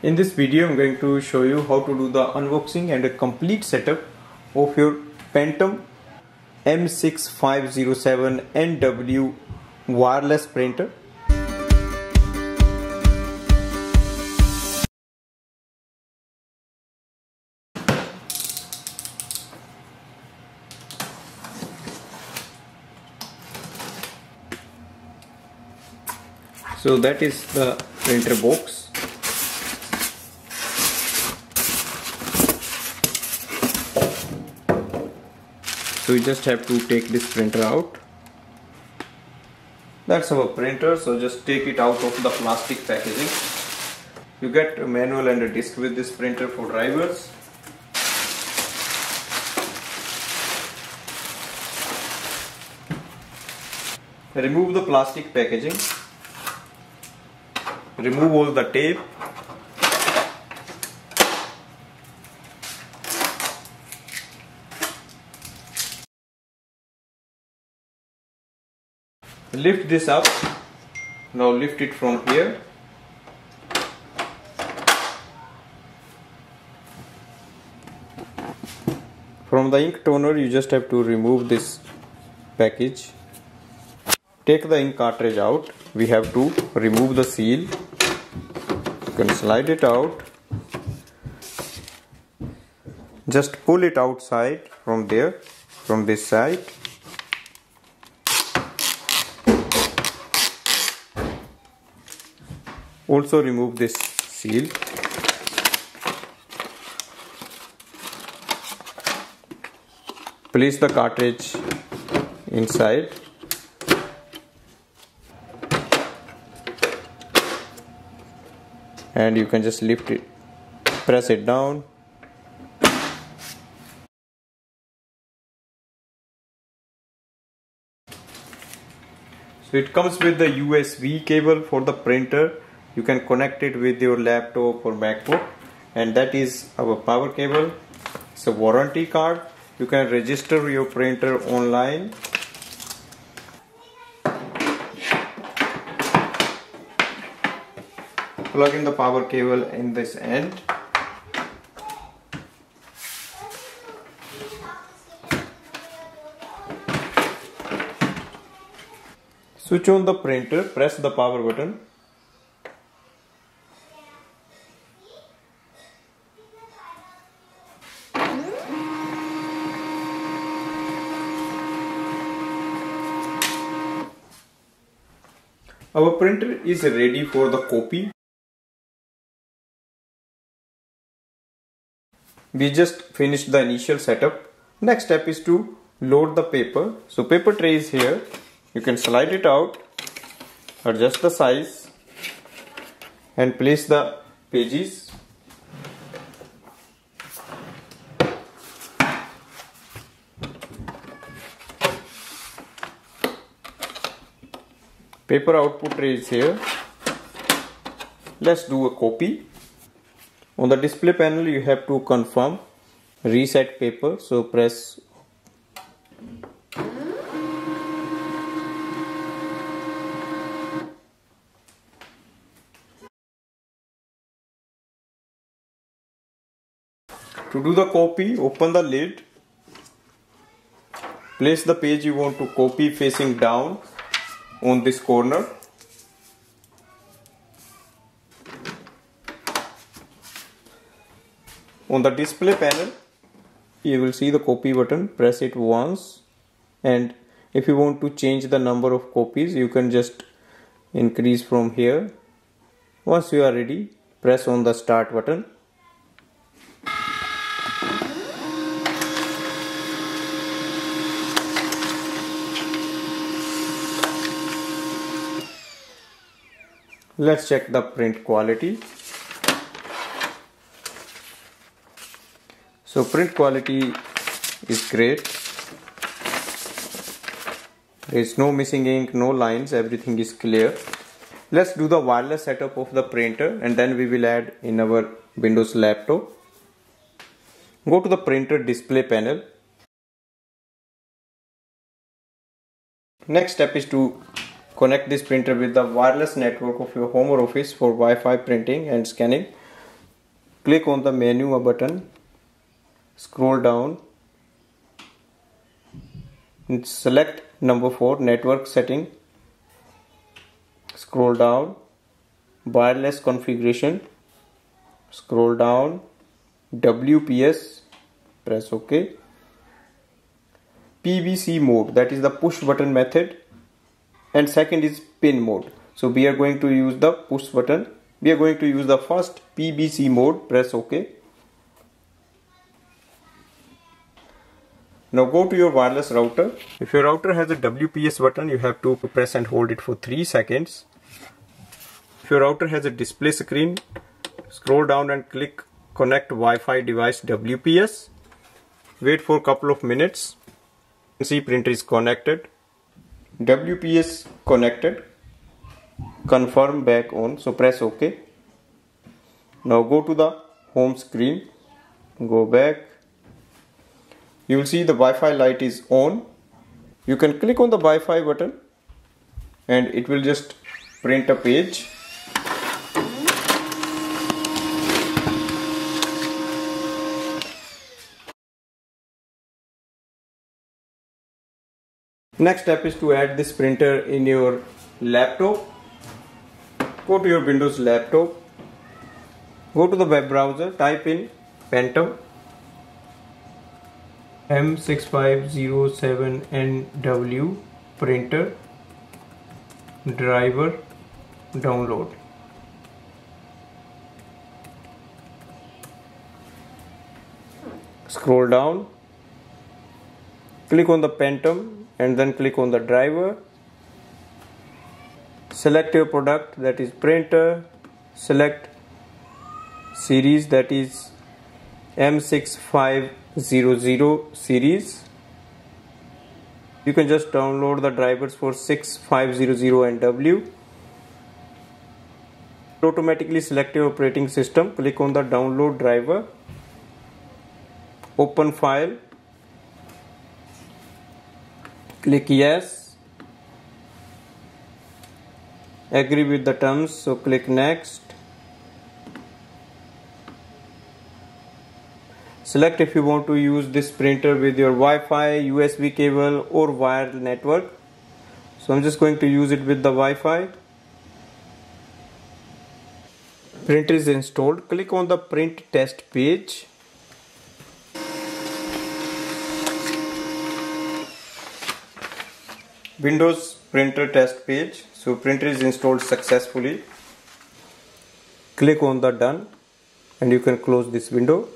In this video I'm going to show you how to do the unboxing and a complete setup of your Pantum M6507NW wireless printer. So that is the printer box so you just have to take this printer out. That's our printer. So just take it out of the plastic packaging. You get a manual and a disc with this printer for drivers. Remove the plastic packaging. Remove all the tape lift this up. Now lift it from here. From the ink toner you just have to remove this package. Take the ink cartridge out. We have to remove the seal. You can slide it out. Just pull it outside from there from this side also remove this seal. Place the cartridge inside. And you can just lift it. Press it down. So it comes with the USB cable for the printer you can connect it with your laptop or MacBook and that is our power cable. It's a warranty card. You can register your printer online. Plug in the power cable in this end. Switch on the printer. Press the power button Our printer is ready for the copy. We just finished the initial setup. Next step is to load the paper. So paper tray is here. You can slide it out, adjust the size and place the pages paper output tray is here. Let's do a copy. On the display panel you have to confirm reset paper so press to do the copy open the lid place the page you want to copy facing down on this corner. On the display panel you will see the copy button. Press it once. And if you want to change the number of copies you can just increase from here. Once you are ready press on the start button let's check the print quality. So print quality is great. There is no missing ink no lines everything is clear. Let's do the wireless setup of the printer and then we will add in our windows laptop. Go to the printer display panel. Next step is to Connect this printer with the wireless network of your home or office for Wi-Fi printing and scanning. click on the menu button. Scroll down. And select number 4 network setting. Scroll down. Wireless configuration. Scroll down. WPS press OK. PBC mode that is the push button method and second is pin mode. So we are going to use the push button. We are going to use the first PBC mode. Press OK. Now go to your wireless router. If your router has a WPS button you have to press and hold it for 3 seconds. If your router has a display screen scroll down and click connect Wi-Fi device WPS wait for a couple of minutes. See printer is connected WPS connected. Confirm back on. So press ok. Now go to the home screen. Go back. You will see the Wi-Fi light is on. You can click on the Wi-Fi button and it will just print a page Next step is to add this printer in your laptop. Go to your Windows laptop. Go to the web browser, type in Pantum M6507NW printer driver download. Scroll down, click on the Pantum and then click on the driver. Select your product that is printer. Select series that is M6500 series. You can just download the drivers for 6500 and W. Automatically select your operating system. Click on the download driver. Open file click yes. Agree with the terms so click next. Select if you want to use this printer with your Wi-Fi USB cable or wired network. So I'm just going to use it with the Wi-Fi. Printer is installed. Click on the print test page Windows printer test page. So printer is installed successfully. Click on the done and you can close this window.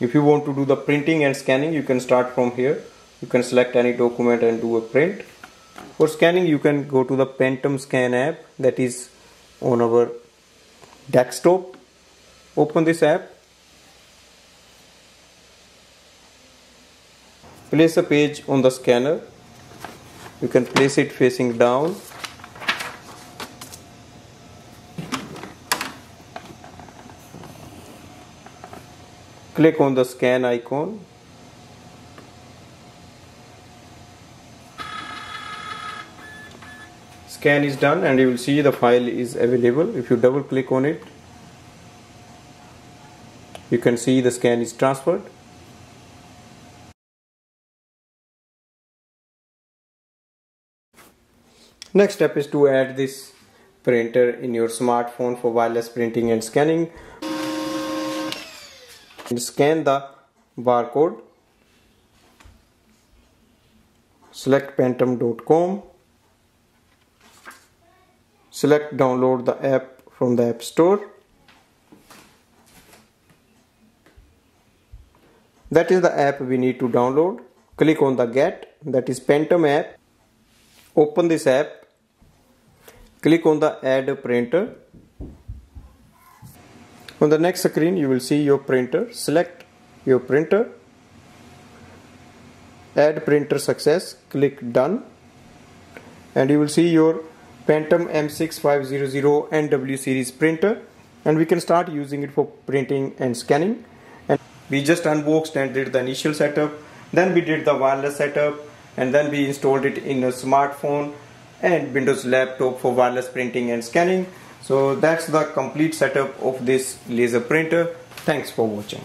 If you want to do the printing and scanning you can start from here. You can select any document and do a print. For scanning you can go to the Pantum Scan app that is on our desktop. Open this app place a page on the scanner. You can place it facing down. Click on the scan icon. Scan is done and you will see the file is available. If you double click on it you can see the scan is transferred Next step is to add this printer in your smartphone for wireless printing and scanning. And scan the barcode. Select pantum.com. Select download the app from the app store. That is the app we need to download. Click on the get that is Pantum app. Open this app. Click on the add printer. On the next screen you will see your printer. Select your printer. Add printer success. Click done. And you will see your Pantum M6500 NW series printer. And we can start using it for printing and scanning. And we just unboxed and did the initial setup. Then we did the wireless setup and then we installed it in a smartphone and Windows laptop for wireless printing and scanning. so that's the complete setup of this laser printer thanks for watching